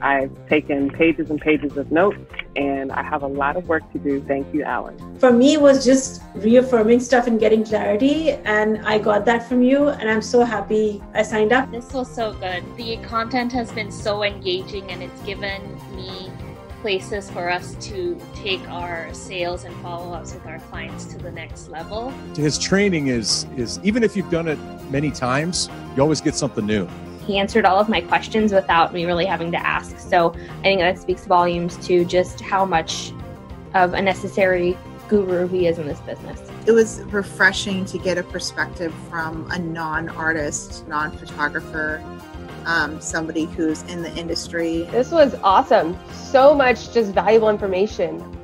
I've taken pages and pages of notes, and I have a lot of work to do. Thank you, Alan. For me, it was just reaffirming stuff and getting clarity, and I got that from you, and I'm so happy I signed up. This was so good. The content has been so engaging, and it's given me places for us to take our sales and follow-ups with our clients to the next level. His training is is even if you've done it many times, you always get something new. He answered all of my questions without me really having to ask. So I think that speaks volumes to just how much of a necessary guru he is in this business. It was refreshing to get a perspective from a non artist, non photographer, um, somebody who's in the industry. This was awesome. So much just valuable information.